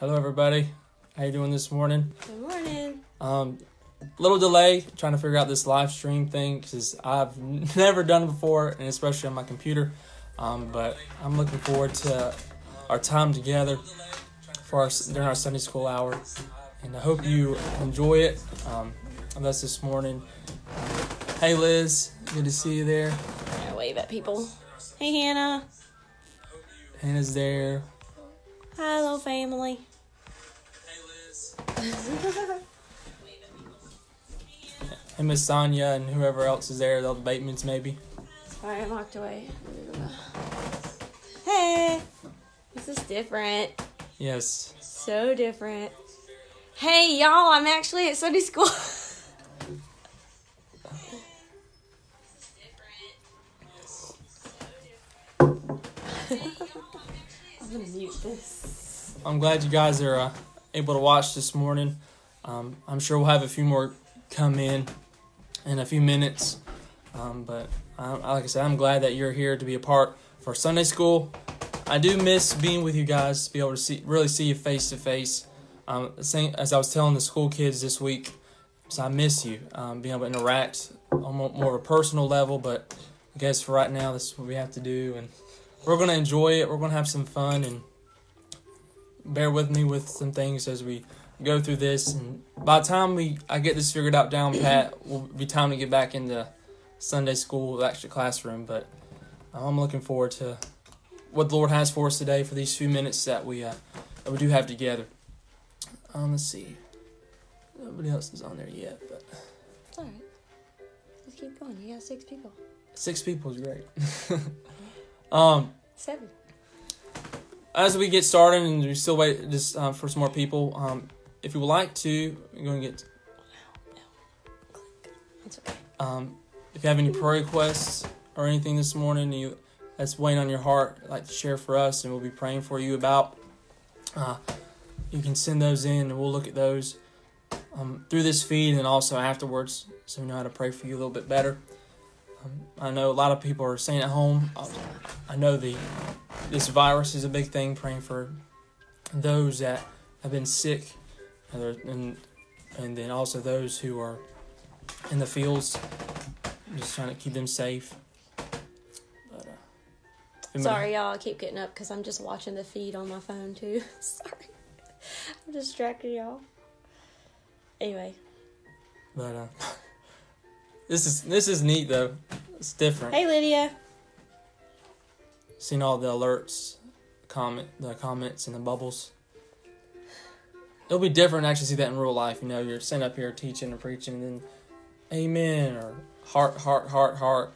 Hello, everybody. How you doing this morning? Good morning. Um, little delay trying to figure out this live stream thing because I've never done it before, and especially on my computer. Um, but I'm looking forward to our time together for our during our Sunday school hour, and I hope you enjoy it. Um, that's this morning. Hey, Liz, good to see you there. I wave at people. Hey, Hannah. Hannah's there. Hello, family. Hey, Miss Sonia and whoever else is there, the Batemans maybe. Sorry, I walked away. Hey, this is different. Yes. So different. Hey, y'all, I'm actually at Sunday school. I'm gonna mute this. I'm glad you guys are uh, able to watch this morning. Um, I'm sure we'll have a few more come in in a few minutes. Um, but I, like I said, I'm glad that you're here to be a part for Sunday school. I do miss being with you guys, to be able to see really see you face to face. Um, same- as I was telling the school kids this week, so I miss you, um, being able to interact on mo- more of a personal level. But I guess for right now, this is what we have to do, and we're gonna enjoy it. We're gonna have some fun, and bear with me with some things as we go through this. And by the time we I get this figured out down pat, will be time to get back into Sunday school, the extra classroom. But I'm looking forward to what the Lord has for us today for these few minutes that we uh, that we do have together. Um, let's see. Nobody else is on there yet, but It's alright. Let's keep going. You got six people. six people is great. um, Seven. As we get started and we still wait just uh, for some more people, um, if you would like to, we're going to get Um, if you have any prayer requests or anything this morning you, that's weighing on your heart, like to share for us, and we'll be praying for you about, uh, you can send those in, and we'll look at those um, through this feed and also afterwards, so we know how to pray for you a little bit better. Um, I know a lot of people are staying at home. Uh, I know the this virus is a big thing. Praying for those that have been sick, and and and then also those who are in the fields. Just trying to keep them safe. But, uh, Sorry, y'all. I keep getting up because I'm just watching the feed on my phone too. Sorry, I'm distracted, y'all. Anyway, But uh, this is this is neat though. It's different. hey Lydia. Seen all the alerts, comment the comments and the bubbles. It'll be different to actually see that in real life. You know, you're sitting up here teaching and preaching, and then Amen or heart, heart, heart, heart,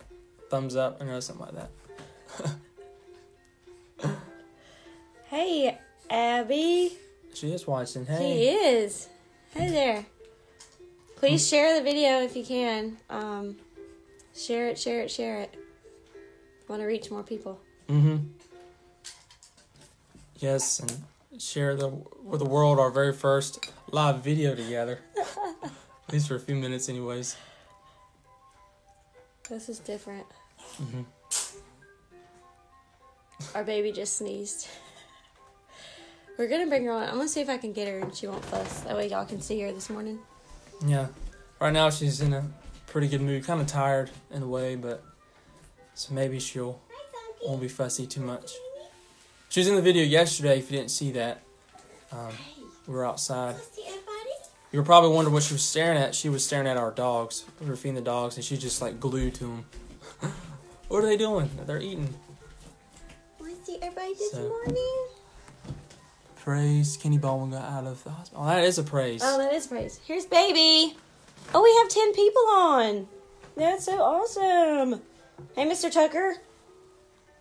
thumbs up, you know, something like that. Hey, Abby. She is watching. Hey. She is. Hey there. Please share the video if you can. Um, share it, share it, share it. Want to reach more people. Mm-hmm. Yes, and share the with the world our very first live video together. At least for a few minutes, anyways. This is different. Mm-hmm. Our baby just sneezed. We're gonna bring her on. I'm gonna see if I can get her and she won't fuss. That way y'all can see her this morning. Yeah. Right now she's in a pretty good mood, kind of tired in a way, but so maybe she'll won't be fussy too much. She was in the video yesterday. If you didn't see that, um, we were outside. You were probably wondering what she was staring at. She was staring at our dogs. We were feeding the dogs, and she's just like glued to them. what are they doing? They're eating. Want to see everybody this So- morning? Praise Kenny Baldwin got out of the hospital. Oh, that is a praise. Oh, that is praise. Here's baby. Oh, we have ten people on. That's so awesome. Hey, Mr. Tucker.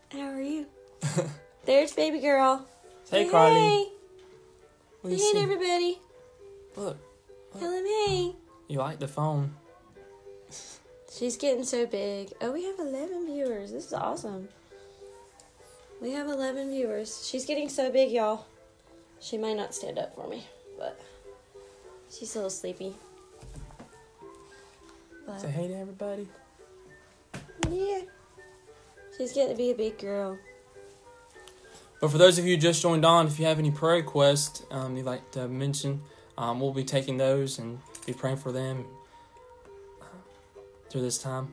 How are you? There's baby girl. hey, Say Carly. Hey, What do Say you hey see? everybody. Look, him hey. you like the phone. She's getting so big. Oh, we have 11 viewers. This is awesome. We have 11 viewers. She's getting so big, y'all. She might not stand up for me, but she's a little sleepy. But Say hey to everybody. yeah, she's getting to be a big girl. But for those of you who just joined on, if you have any prayer requests um, you'd like to mention, um, we'll be taking those and be praying for them uh, through this time.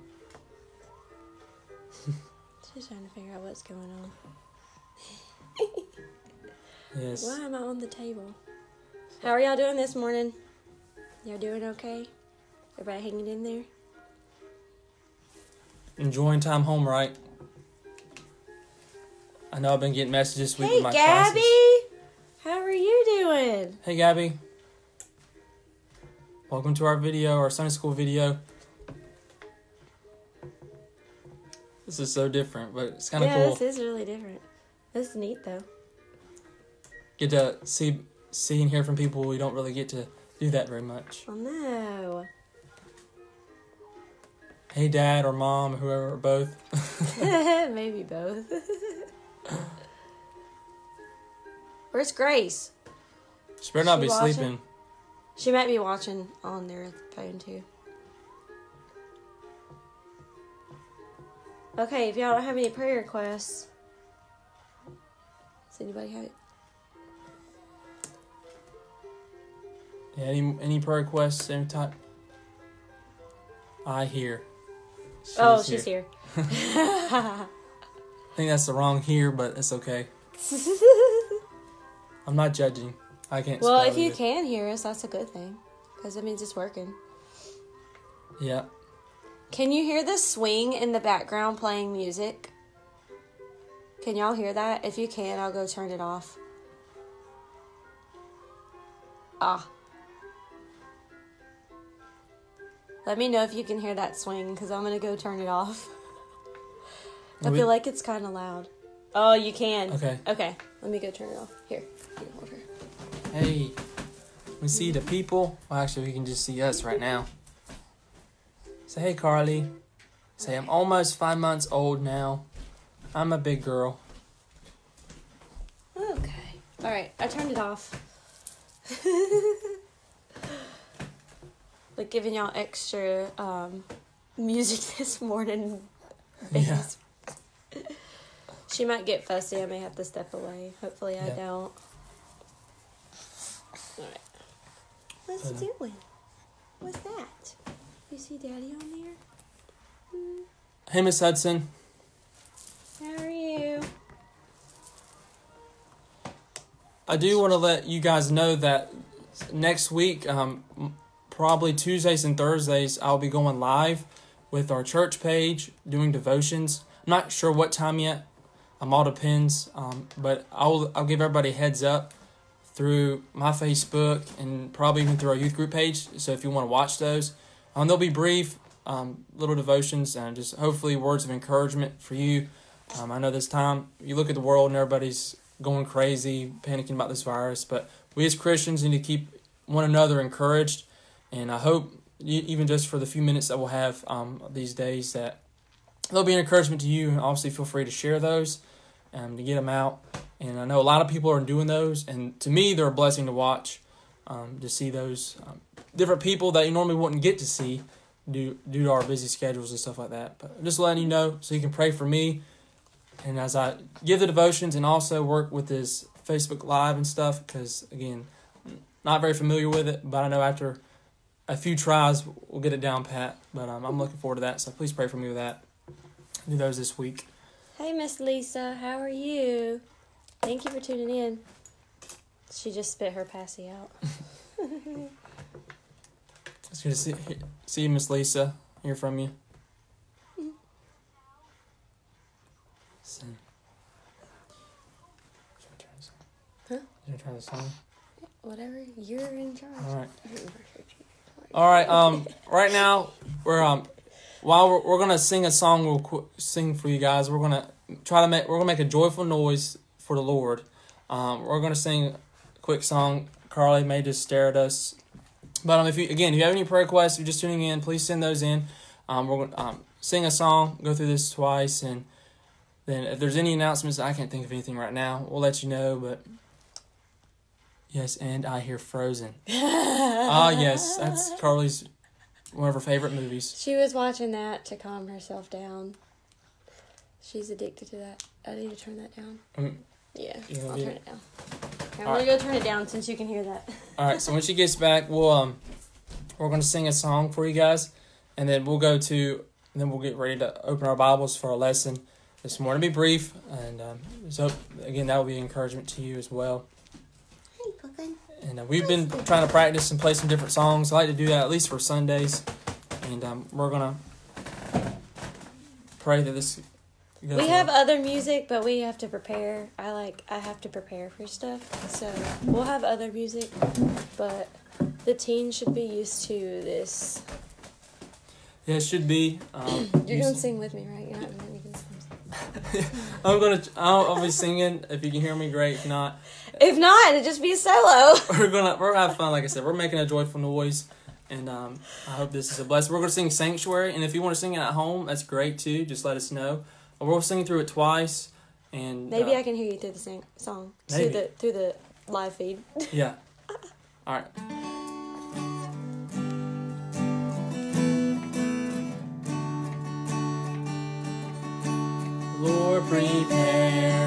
She's trying to figure out what's going on. Yes. Why am I on the table? How are y'all doing this morning? Y'all doing okay? Everybody hanging in there? Enjoying time home, right? I know I've been getting messages this week Hey, with my Gabby! classes. How are you doing? Hey, Gabby. Welcome to our video, our Sunday school video. This is so different, but it's kind of yeah, cool. this is really different. This is neat though. Get to see, see and hear from people we don't really get to do that very much. Oh no. Hey, Dad or Mom or whoever, or both. Maybe both. Where's Grace? She better not She be watching? sleeping. She might be watching on their phone too. Okay, if y'all don't have any prayer requests, does anybody have it? Any any prayer requests, any type. I hear. Oh, she's here. I think that's the wrong here, but it's okay. I'm not judging. I can't. well, if you either. can hear us, that's a good thing, because it means it's working. Yeah. Can you hear the swing in the background playing music? Can y'all hear that? If you can, I'll go turn it off. Ah. Let me know if you can hear that swing because I'm going to go turn it off. I We- feel like it's kind of loud. Oh, you can. Okay. Okay. Let me go turn it off. Here. Here, hold her. Hey, we see the people. Well, actually, we can just see us right now. Say, hey, Carly. Say, I'm almost five months old now. I'm a big girl. Okay. All right. I turned it off. like giving y'all extra um, music this morning. Yeah. She might get fussy. I may have to step away. Hopefully, I Yeah. don't. All right. What's Uh, doing? What's that? You see Daddy on there? Hmm, Hey, Miss Hudson. How are you? I do want to let you guys know that next week, um, m- probably Tuesdays and Thursdays, I'll be going live with our church page doing devotions. I'm not sure what time yet. Um, all depends. Um, but I'll I'll give everybody a heads up through my Facebook and probably even through our youth group page. So if you want to watch those, um, they'll be brief, um, little devotions and just hopefully words of encouragement for you. Um, I know this time you look at the world and everybody's going crazy, panicking about this virus, but we as Christians need to keep one another encouraged. And I hope, even just for the few minutes that we'll have um, these days, that they'll be an encouragement to you. And obviously, feel free to share those um, to get them out. And I know a lot of people are doing those, and to me, they're a blessing to watch um, to see those um, different people that you normally wouldn't get to see due, due to our busy schedules and stuff like that. But just letting you know so you can pray for me and as I give the devotions and also work with this Facebook Live and stuff, because again, not very familiar with it, but I know after a few tries we'll get it down pat. But um, I'm looking forward to that, so please pray for me with that. Do those this week. Hey, Miss Lisa. How are you? Thank you for tuning in. She just spit her passy out. It's good to see, see you, Miss Lisa. Hear from you. So, should I turn this on? Huh? I turn this on? Whatever. You're in charge. All right. All right. Um. Right now, we're um. While we're, we're gonna sing a song, we'll qu- sing for you guys. We're gonna try to make. We're gonna make a joyful noise for the Lord. Um. We're gonna sing a quick song. Carly may just stare at us. But um, if you again, if you have any prayer requests, you're just tuning in, please send those in. Um, we're gonna um, sing a song, go through this twice, and then if there's any announcements, I can't think of anything right now. We'll let you know. But yes, and I hear Frozen. Ah, yes, that's Carly's one of her favorite movies. She was watching that to calm herself down. She's addicted to that. I need to turn that down. Mm. Yeah. I'll turn it down. I'm All gonna go turn it down since you can hear that. All right. So when she gets back, we'll um, we're gonna sing a song for you guys, and then we'll go to, and then we'll get ready to open our Bibles for our lesson this morning. Be brief, and um, so again that will be encouragement to you as well. And uh, we've been trying to practice and play some different songs. I like to do that at least for Sundays, and um, we're gonna pray that this. goes We well. have other music, but we have to prepare. I like I have to prepare for stuff, so we'll have other music, but the teens should be used to this. Yeah, it should be. Um, You're you- gonna sing with me, right? You're not gonna make any songs. I'm gonna. I'll, I'll be singing. If you can hear me, great. If not, If not, it'd just be a solo. we're gonna we're gonna have fun. Like I said, we're making a joyful noise, and um, I hope this is a blessing. We're gonna sing Sanctuary, and if you want to sing it at home, that's great too. Just let us know. We'll sing through it twice, and Maybe uh, I can hear you through the sing- song Maybe. through the through the live feed. Yeah. All right. Lord, prepare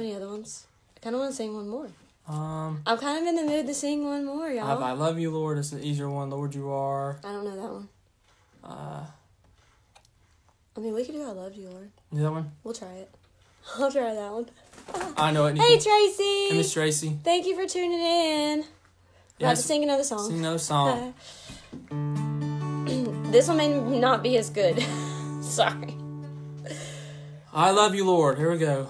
have any other ones? I kind of want to sing one more. Um, I'm kind of in the mood to sing one more, I, y'all. I love you, Lord. It's an easier one. Lord, you are. I don't know that one. Uh, I mean, we could do I Love You, Lord. other one. We'll try it. I'll try that one. I know it. Hey, Nikki. Tracy! Hey, Miss Tracy. Thank you for tuning in. About Yes. to sing another song. Sing another song. this one may not be as good. Sorry. I love you, Lord. Here we go.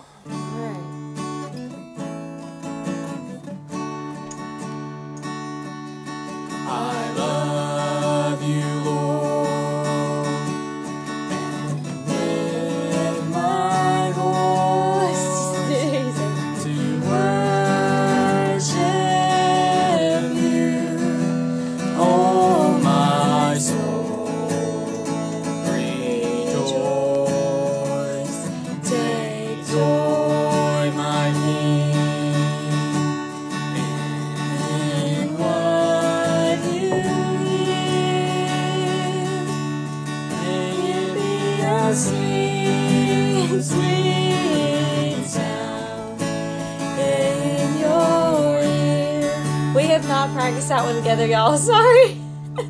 Together, mm. y'all.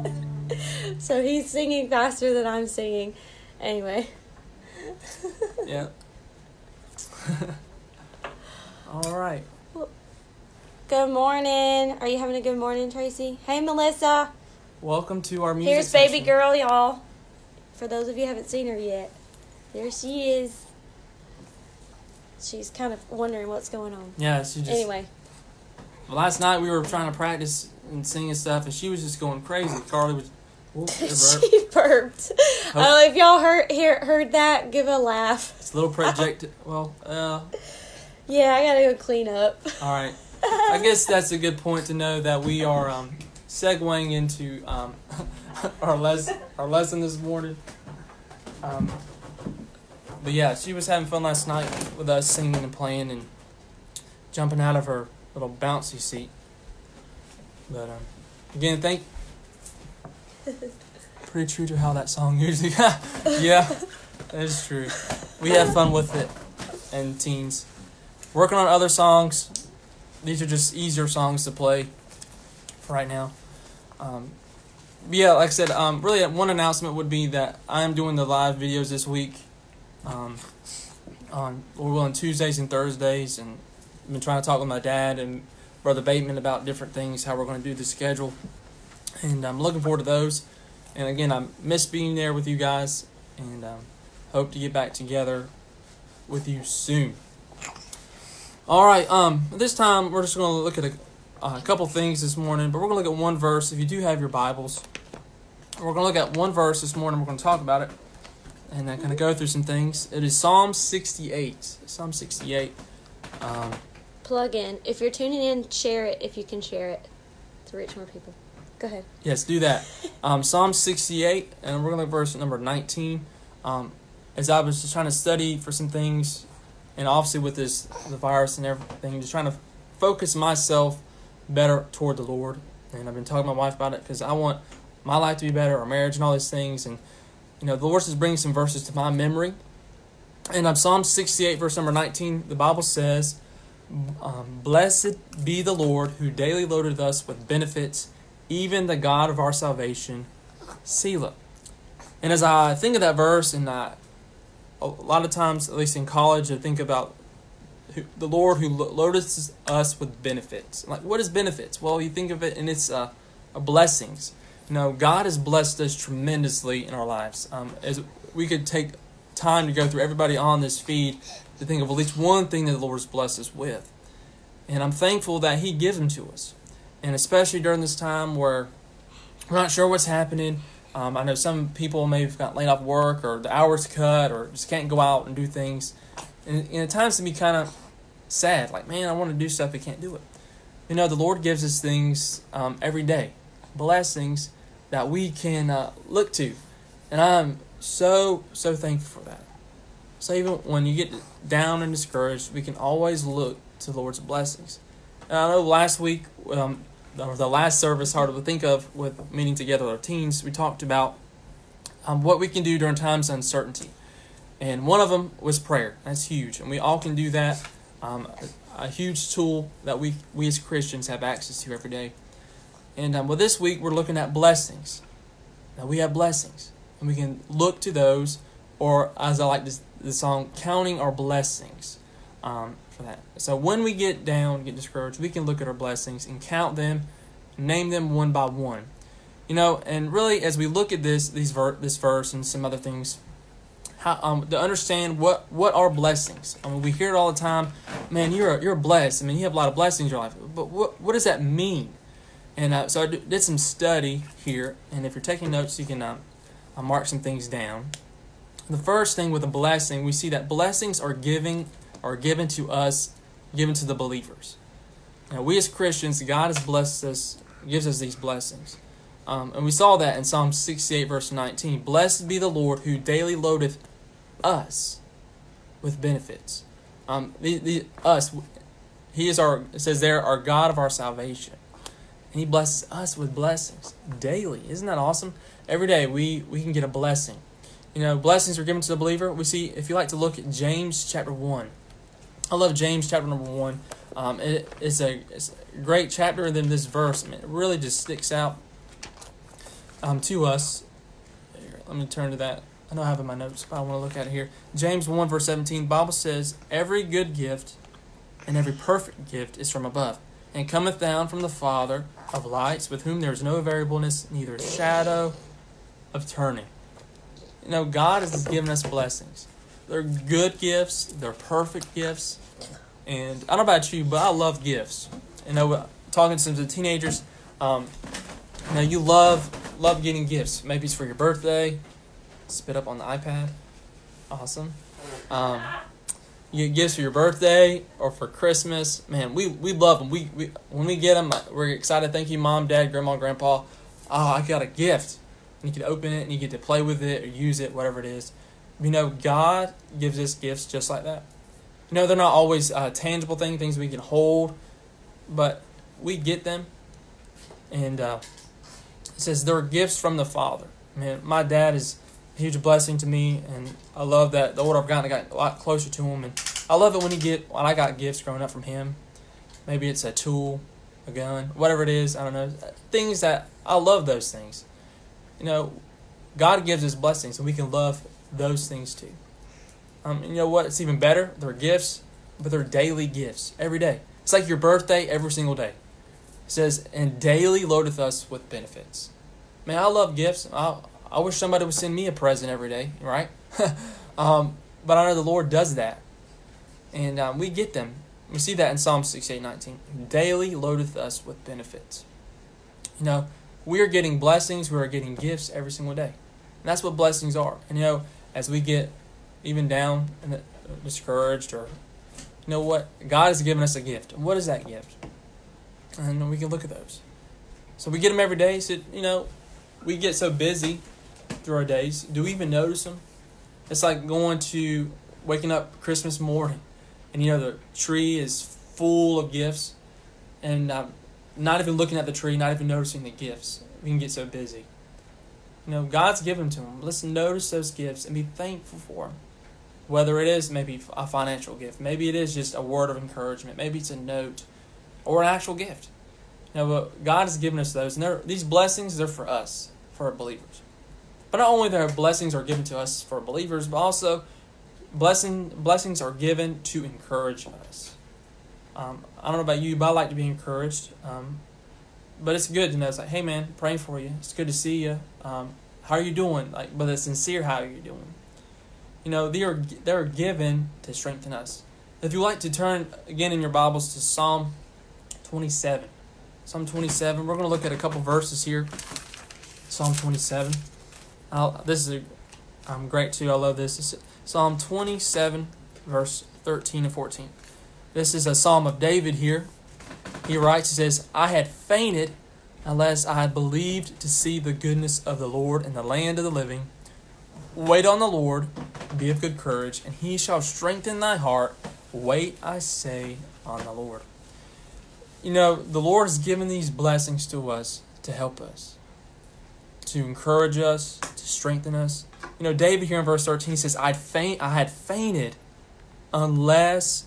Sorry. so he's singing faster than I'm singing. Anyway. Yeah. All right. Good morning. Are you having a good morning, Tracy? Hey, Melissa. Welcome to our music. Here's baby girl, y'all. For those of you who haven't seen her yet, there she is. She's kind of wondering what's going on. Yeah, she just. Anyway, last night we were trying to practice and singing stuff, and she was just going crazy. Carly was. Burped. she burped. Oh, if y'all heard hear, heard that, give a laugh. It's a little project. Well, uh, Yeah, I gotta go clean up. all right. I guess that's a good point to know that we are um, segueing into um, our les- our lesson this morning. Um, but yeah, she was having fun last night with us singing and playing and jumping out of her little bouncy seat. But um, again, thank. Pretty true to how that song usually. yeah, that is true. We have fun with it, and teens working on other songs. These are just easier songs to play right now. Um, yeah, like I said, um, really one announcement would be that I am doing the live videos this week. Um, on Lord willing Tuesdays and Thursdays, and I've been trying to talk with my dad and Brother Bateman about different things, how we're going to do the schedule. And I'm looking forward to those. And again, I miss being there with you guys and um, hope to get back together with you soon. All right, um, this time we're just going to look at a, a couple things this morning, but we're going to look at one verse. If you do have your Bibles, we're going to look at one verse this morning. We're going to talk about it and then kind of go through some things. It is Psalm 68. Psalm 68. Um, Plug in. If you're tuning in, share it if you can share it to reach more people. Go ahead. Yes, do that. Um, Psalm 68, and we're going to verse number 19. Um, as I was just trying to study for some things, and obviously with this the virus and everything, just trying to focus myself better toward the Lord. And I've been talking to my wife about it because I want my life to be better, our marriage, and all these things. And you know, the Lord is bringing some verses to my memory. And on Psalm 68, verse number 19, the Bible says, um, Blessed be the Lord who daily loaded us with benefits even the God of our salvation, Selah. And as I think of that verse, and I, a lot of times, at least in college, I think about who, the Lord who loaded us with benefits. Like, what is benefits? Well, you think of it, and it's uh, blessings. You know, God has blessed us tremendously in our lives. Um, as we could take time to go through everybody on this feed to think of at least one thing that the Lord has blessed us with. And I'm thankful that He gives them to us and especially during this time where we're not sure what's happening. Um, I know some people may have got laid off work or the hours cut or just can't go out and do things. And, and at times to be kind of sad, like, man, I want to do stuff, but can't do it. You know, the Lord gives us things um, every day, blessings that we can uh, look to. And I'm so, so thankful for that. So even when you get down and discouraged, we can always look to the Lord's blessings. And I know last week um, or the last service, hard to think of with meeting together with our teens, we talked about um, what we can do during times of uncertainty. And one of them was prayer. That's huge. And we all can do that. Um, a, huge tool that we, we as Christians have access to every day. And um, well, this week we're looking at blessings. Now we have blessings. And we can look to those, or as I like this, the song, counting our blessings. Um, for that. So when we get down, get discouraged, we can look at our blessings and count them, name them one by one. You know, and really as we look at this these ver- this verse and some other things, how um, to understand what what are blessings. I mean, we hear it all the time. Man, you're you're blessed. I mean, you have a lot of blessings in your life. But what what does that mean? And uh, so I did some study here, and if you're taking notes, you can uh, I'll mark some things down. The first thing with a blessing, we see that blessings are giving are given to us, given to the believers. Now, we as Christians, God has blessed us, gives us these blessings. Um, and we saw that in Psalm 68, verse 19. Blessed be the Lord who daily loadeth us with benefits. Um, the, the, us, He is our, it says there, our God of our salvation. And He blesses us with blessings daily. Isn't that awesome? Every day we, we can get a blessing. You know, blessings are given to the believer. We see, if you like to look at James chapter 1, I love James chapter number one. Um, it, it's, a, it's a great chapter, and then this verse, it really just sticks out um, to us. Here, let me turn to that. I I have in my notes, but I want to look at it here. James 1, verse 17, Bible says, Every good gift and every perfect gift is from above, and cometh down from the Father of lights, with whom there is no variableness, neither shadow of turning. You know, God has given us blessings. They're good gifts. They're perfect gifts. And I don't know about you, but I love gifts. You know, talking to some teenagers, um, you know, you love love getting gifts. Maybe it's for your birthday. Spit up on the iPad. Awesome. Um, you get gifts for your birthday or for Christmas. Man, we, we love them. We, we when we get them, we're excited. Thank you, mom, dad, grandma, grandpa. Oh, I got a gift. And you can open it and you get to play with it or use it, whatever it is. You know, God gives us gifts just like that. You know, they're not always uh, tangible thing, things we can hold, but we get them. And uh, it says they're gifts from the Father. Man, my dad is a huge blessing to me, and I love that. The older I've gotten, I got a lot closer to him, and I love it when he get when I got gifts growing up from him. Maybe it's a tool, a gun, whatever it is. I don't know. Things that I love those things. You know, God gives us blessings, and we can love those things too. Um, you know what? It's even better. They're gifts, but they're daily gifts every day. It's like your birthday every single day. It says, and daily loadeth us with benefits. Man, I love gifts. I, I wish somebody would send me a present every day, right? um, but I know the Lord does that. And um, we get them. We see that in Psalm 68 19. Daily loadeth us with benefits. You know, we are getting blessings, we are getting gifts every single day. And that's what blessings are. And you know, as we get even down and discouraged or you know what? God has given us a gift. What is that gift? And we can look at those. So we get them every day. So, you know, we get so busy through our days. Do we even notice them? It's like going to waking up Christmas morning and, you know, the tree is full of gifts and uh, not even looking at the tree, not even noticing the gifts. We can get so busy. You know, God's given to them. Let's notice those gifts and be thankful for them. Whether it is maybe a financial gift, maybe it is just a word of encouragement, maybe it's a note or an actual gift. You know, but God has given us those, and these blessings they're for us, for our believers. But not only their blessings are given to us for believers, but also blessing blessings are given to encourage us. Um, I don't know about you, but I like to be encouraged. Um, but it's good to know. It's like, hey man, praying for you. It's good to see you. Um, how are you doing? Like, but it's sincere. How are you doing? You know, they are they are given to strengthen us. If you like to turn again in your Bibles to Psalm 27, Psalm 27. We're going to look at a couple verses here. Psalm 27. I'll, this is a, um, great too. I love this. this Psalm 27, verse 13 and 14. This is a psalm of David here. He writes, he says, I had fainted unless I had believed to see the goodness of the Lord in the land of the living. Wait on the Lord, be of good courage, and he shall strengthen thy heart. Wait, I say, on the Lord. You know, the Lord has given these blessings to us to help us, to encourage us, to strengthen us. You know, David here in verse 13 says, I'd faint, I had fainted unless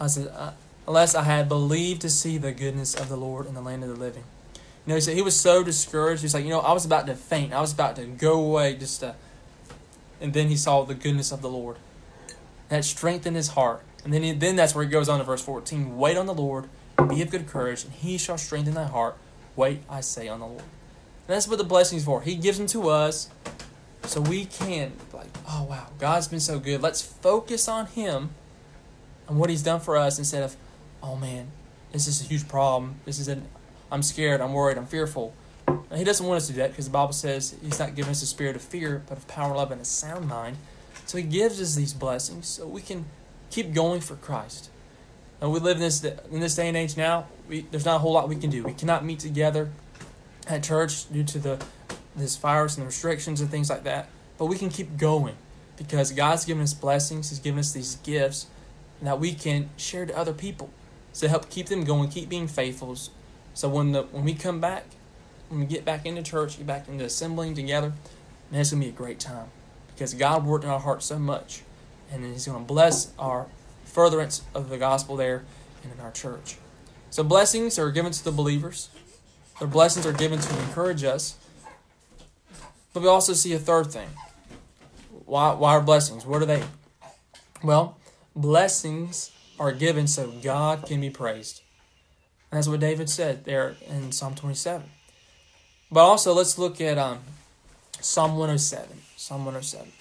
I said, uh, unless I had believed to see the goodness of the Lord in the land of the living. You know, he said he was so discouraged. He's like, you know, I was about to faint. I was about to go away just to and then he saw the goodness of the Lord. That strengthened his heart. And then, he, then that's where he goes on to verse 14. Wait on the Lord, be of good courage, and he shall strengthen thy heart. Wait, I say, on the Lord. And that's what the blessings for. He gives them to us so we can, like, oh, wow, God's been so good. Let's focus on him and what he's done for us instead of, oh, man, this is a huge problem. This is an, I'm scared, I'm worried, I'm fearful. He doesn't want us to do that because the Bible says He's not giving us a spirit of fear, but of power, love, and a sound mind. So He gives us these blessings so we can keep going for Christ. And we live in this in this day and age now. We, there's not a whole lot we can do. We cannot meet together at church due to the this virus and the restrictions and things like that. But we can keep going because God's given us blessings. He's given us these gifts that we can share to other people to help keep them going, keep being faithful. So when the when we come back, when we get back into church, get back into assembling together, man, it's to be a great time because God worked in our hearts so much. And He's to bless our furtherance of the gospel there and in our church. So, blessings are given to the believers, their blessings are given to encourage us. But we also see a third thing. Why, why are blessings? What are they? Well, blessings are given so God can be praised. And that's what David said there in Psalm 27. But also, let's look at um, Psalm 107. Psalm 107.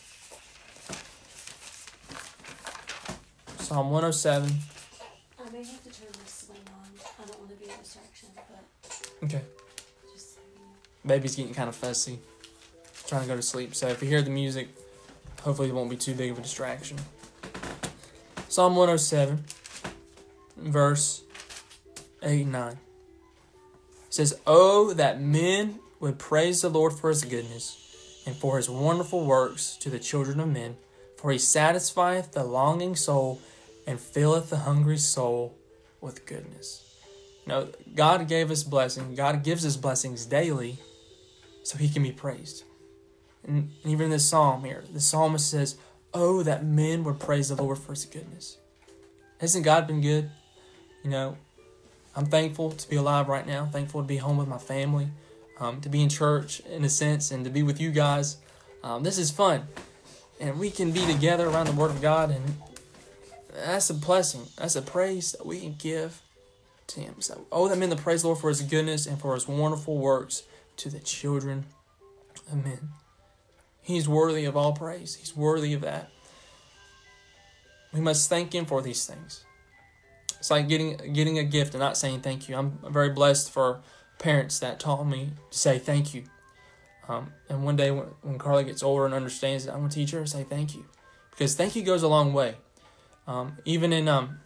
Psalm 107. I may have to turn this swing on. I don't want to be a distraction, but. Okay. Just so you know. Baby's getting kind of fussy, trying to go to sleep. So if you hear the music, hopefully it won't be too big of a distraction. Psalm 107, verse 8 and 9 says, Oh, that men would praise the Lord for his goodness and for his wonderful works to the children of men, for he satisfieth the longing soul and filleth the hungry soul with goodness. Now, God gave us blessing. God gives us blessings daily so he can be praised. And even in this psalm here, the psalmist says, Oh, that men would praise the Lord for his goodness. Hasn't God been good? You know, I'm thankful to be alive right now. Thankful to be home with my family, um, to be in church in a sense, and to be with you guys. Um, this is fun, and we can be together around the Word of God, and that's a blessing. That's a praise that we can give to Him. So, oh, that mean the praise Lord for His goodness and for His wonderful works to the children of men. He's worthy of all praise. He's worthy of that. We must thank Him for these things. It's like getting getting a gift and not saying thank you. I'm very blessed for parents that taught me to say thank you. Um, and one day when, when Carly gets older and understands it, I'm going to teach her to say thank you. Because thank you goes a long way. Um, even in um,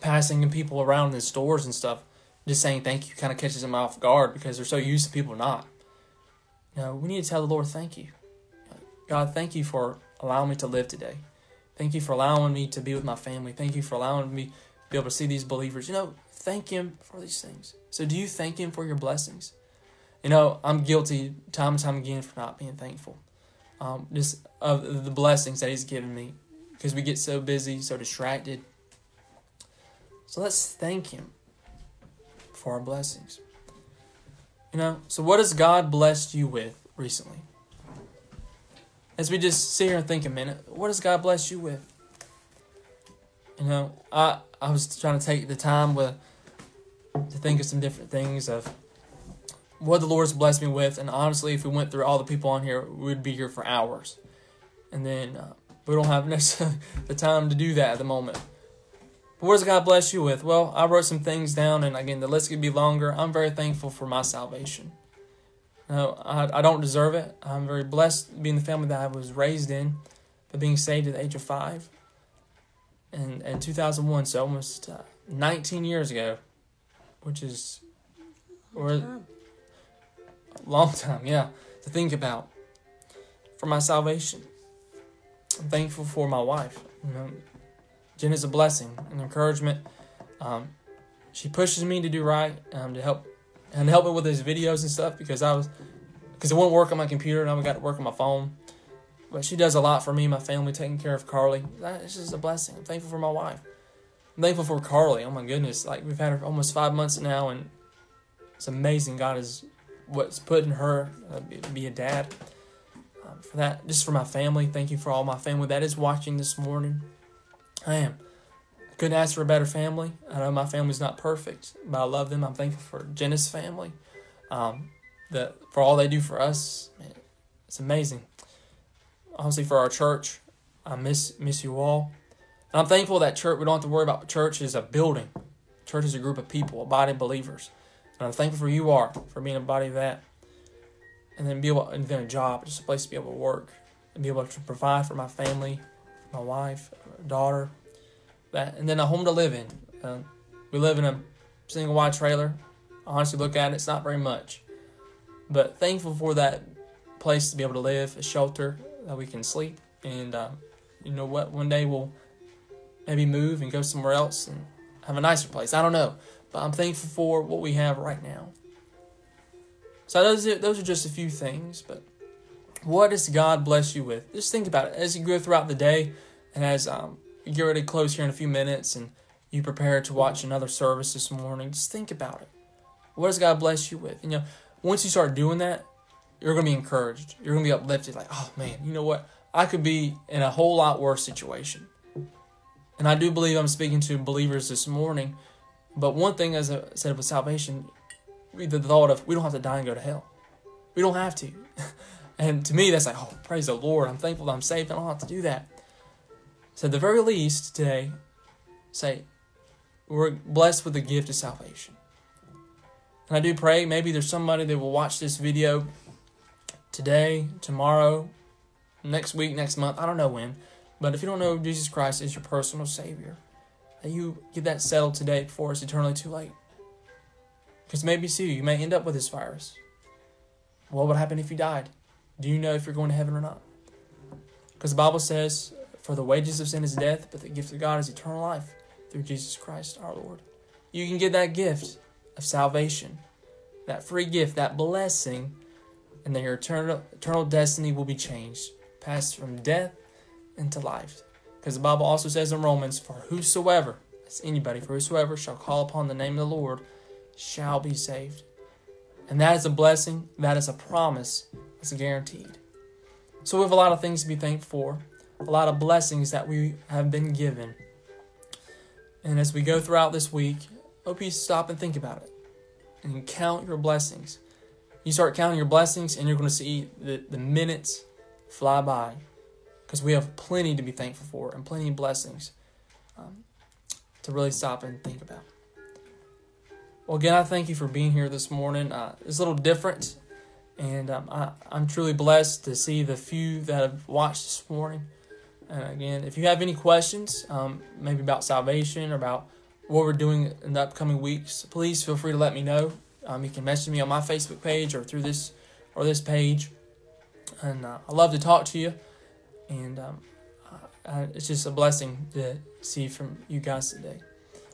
passing and people around in stores and stuff, just saying thank you kind of catches them off guard because they're so used to people not. No, we need to tell the Lord thank you. God, thank you for allowing me to live today. Thank you for allowing me to be with my family. Thank you for allowing me to be able to see these believers. You know, thank Him for these things. So, do you thank Him for your blessings? You know, I'm guilty time and time again for not being thankful. Um, just of the blessings that He's given me because we get so busy, so distracted. So, let's thank Him for our blessings. You know, so what has God blessed you with recently? As we just sit here and think a minute, what has God blessed you with? You know, I I was trying to take the time with to think of some different things of what the Lord's blessed me with, and honestly, if we went through all the people on here, we'd be here for hours, and then uh, we don't have necessarily the time to do that at the moment. But what does God bless you with? Well, I wrote some things down, and again, the list could be longer. I'm very thankful for my salvation. No, I, I don't deserve it. I'm very blessed being the family that I was raised in, but being saved at the age of five. And in 2001, so almost uh, 19 years ago, which is or a long time, yeah, to think about for my salvation. I'm thankful for my wife. You know, Jen is a blessing, an encouragement. Um, she pushes me to do right, um, to help and help me with these videos and stuff because I was because it wouldn't work on my computer and I got to work on my phone. But she does a lot for me, my family, taking care of Carly. That's just a blessing. I'm thankful for my wife. I'm thankful for Carly. Oh my goodness, like we've had her almost five months now, and it's amazing. God is what's put in her uh, be, be, a dad. Um, for that, just for my family. Thank you for all my family that is watching this morning. I am. I couldn't ask for a better family. I know my family's not perfect, but I love them. I'm thankful for Jenna's family. Um, that for all they do for us, man, it's amazing honestly for our church. I miss miss you all. And I'm thankful that church we don't have to worry about church is a building. Church is a group of people, a body of believers. And I'm thankful for you are for being a body of that. And then be able and then a job, just a place to be able to work and be able to provide for my family, my wife, daughter, that and then a home to live in. Um, we live in a single wide trailer. honestly look at it, it's not very much. But thankful for that place to be able to live, a shelter, that we can sleep. And uh, you know what? One day we'll maybe move and go somewhere else and have a nicer place. I don't know, but I'm thankful for what we have right now. So those are, those are just a few things, but what does God bless you with? Just think about it as you go throughout the day, and as um, you get ready to close here in a few minutes, and you prepare to watch another service this morning. Just think about it. What does God bless you with? You know, once you start doing that, you're going to be encouraged. You're going to be uplifted. Like, oh man, you know what? I could be in a whole lot worse situation. And I do believe I'm speaking to believers this morning. But one thing, as I said with salvation, the thought of we don't have to die and go to hell. We don't have to. and to me, that's like, oh, praise the Lord. I'm thankful that I'm saved. I don't have to do that. So, at the very least, today, say, we're blessed with the gift of salvation. And I do pray maybe there's somebody that will watch this video today, tomorrow, next week, next month, I don't know when. But if you don't know Jesus Christ is your personal Savior, that you get that settled today before it's eternally too late. Because maybe see you may end up with this virus. What would happen if you died? Do you know if you're going to heaven or not? Because the Bible says, For the wages of sin is death, but the gift of God is eternal life through Jesus Christ our Lord. You can get that gift of salvation, that free gift, that blessing and then your eternal, eternal destiny will be changed, passed from death into life. Because the Bible also says in Romans, For whosoever, that's anybody, for whosoever shall call upon the name of the Lord shall be saved. And that is a blessing, that is a promise, it's guaranteed. So we have a lot of things to be thankful for, a lot of blessings that we have been given. And as we go throughout this week, hope you stop and think about it and count your blessings. You start counting your blessings, and you're going to see the, the minutes fly by because we have plenty to be thankful for and plenty of blessings um, to really stop and think about. Well, again, I thank you for being here this morning. Uh, it's a little different, and um, I, I'm truly blessed to see the few that have watched this morning. And again, if you have any questions, um, maybe about salvation or about what we're doing in the upcoming weeks, please feel free to let me know. Um, you can message me on my Facebook page or through this or this page, and uh, I love to talk to you. And um, it's just a blessing to see from you guys today.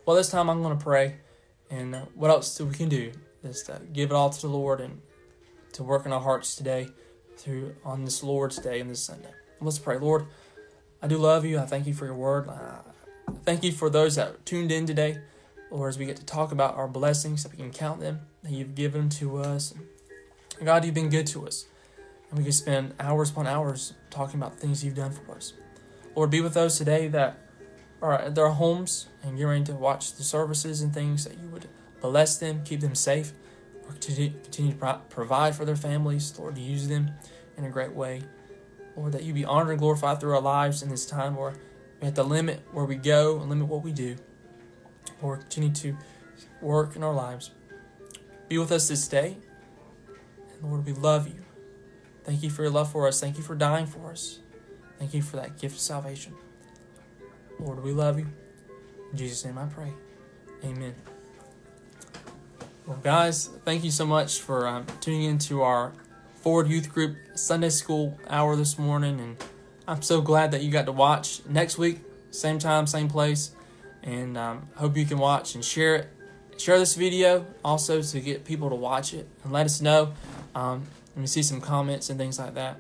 Well, this time I'm going to pray, and uh, what else do we can do is to give it all to the Lord and to work in our hearts today through on this Lord's Day and this Sunday. Let's pray, Lord. I do love you. I thank you for your word. Uh, thank you for those that tuned in today. Lord, as we get to talk about our blessings, that we can count them, that you've given to us. God, you've been good to us. And we can spend hours upon hours talking about things you've done for us. Lord, be with those today that are at their homes and you're to watch the services and things that you would bless them, keep them safe, or continue to provide for their families. Lord, to use them in a great way. Lord, that you be honored and glorified through our lives in this time where we have to limit where we go and limit what we do. Lord, continue to work in our lives. Be with us this day. And Lord, we love you. Thank you for your love for us. Thank you for dying for us. Thank you for that gift of salvation. Lord, we love you. In Jesus' name I pray. Amen. Well, guys, thank you so much for um, tuning into our Forward Youth Group Sunday School hour this morning. And I'm so glad that you got to watch next week, same time, same place. And um, hope you can watch and share it. Share this video also to get people to watch it and let us know. Um, let me see some comments and things like that.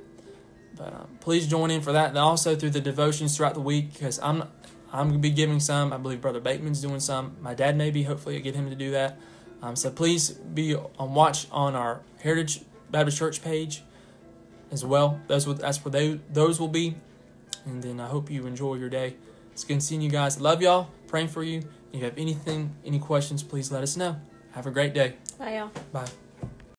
But um, please join in for that, and also through the devotions throughout the week, because I'm I'm gonna be giving some. I believe Brother Bateman's doing some. My dad maybe. Hopefully, I get him to do that. Um, so please be on watch on our Heritage Baptist Church page as well. That's what that's where they those will be. And then I hope you enjoy your day. It's good seeing you guys. Love y'all. Praying for you. If you have anything, any questions, please let us know. Have a great day. Bye, y'all. Bye.